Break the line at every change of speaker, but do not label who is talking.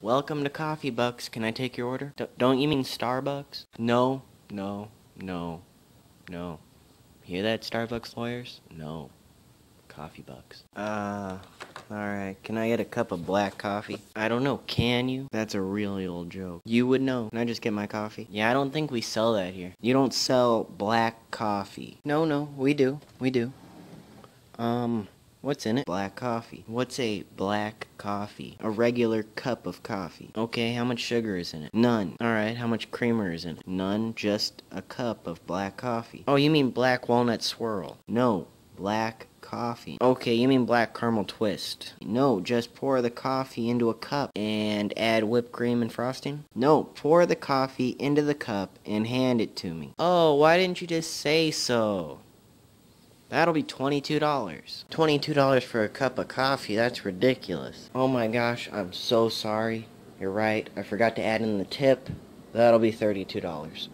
Welcome to Coffee Bucks. Can I take your order? D- don't you mean Starbucks? No, no, no, no. Hear that, Starbucks lawyers? No. Coffee Bucks. Uh, alright. Can I get a cup of black coffee? I don't know. Can you? That's a really old joke. You would know. Can I just get my coffee? Yeah, I don't think we sell that here. You don't sell black coffee. No, no, we do. We do. Um, what's in it? Black coffee. What's a black coffee? A regular cup of coffee. Okay, how much sugar is in it? None. Alright, how much creamer is in it? None, just a cup of black coffee. Oh, you mean black walnut swirl? No, black coffee. Okay, you mean black caramel twist. No, just pour the coffee into a cup and add whipped cream and frosting. No, pour the coffee into the cup and hand it to me. Oh, why didn't you just say so? That'll be $22. $22 for a cup of coffee, that's ridiculous. Oh my gosh, I'm so sorry. You're right, I forgot to add in the tip. That'll be $32.